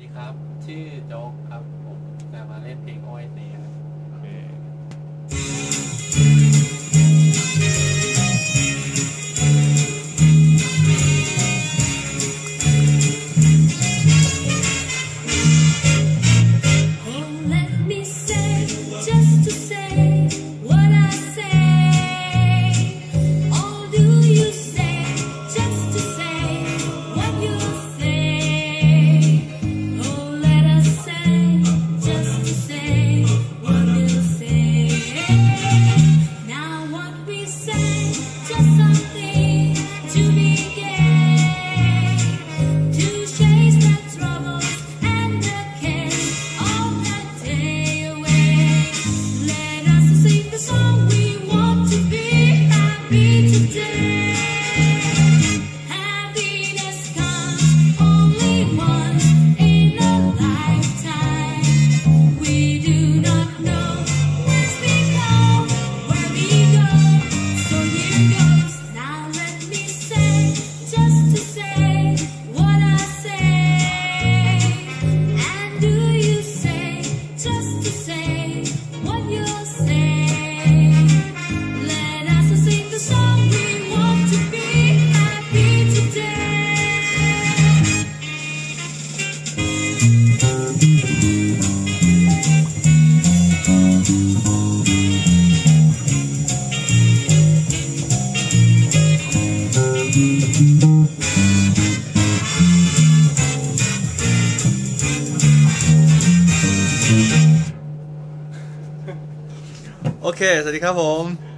ดีครับ ชื่อโจ๊กครับ ผมจะมาเล่นเพลง โอเค สวัสดีครับผม